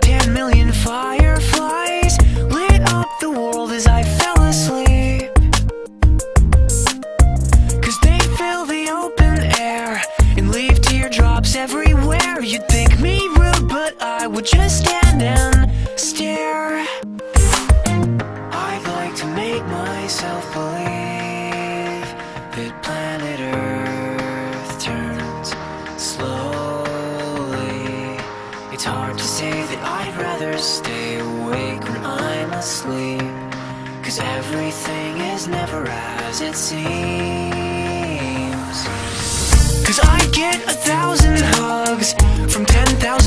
Ten million fireflies lit up the world as I fell asleep. Cause they fill the open air and leave teardrops everywhere. You'd think me rude but I would just hard to say that I'd rather stay awake when I'm asleep. Cause everything is never as it seems. Cause I get a thousand hugs from ten thousand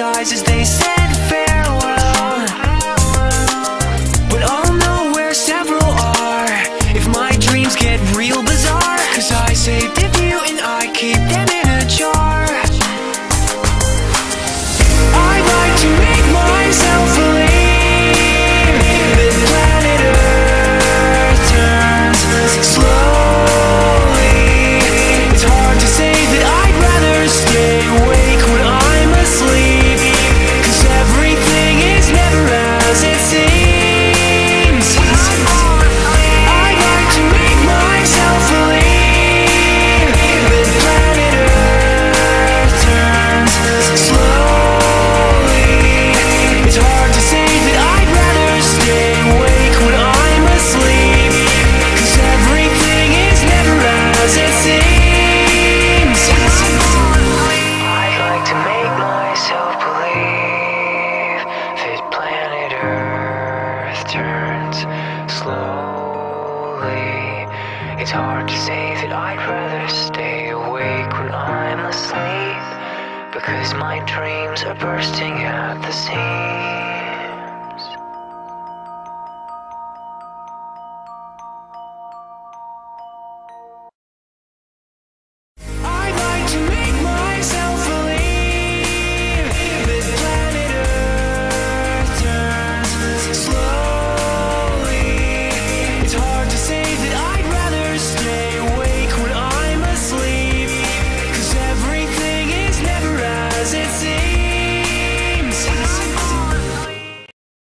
eyes as they said farewell. better stay awake when I'm asleep because my dreams are bursting at the seams.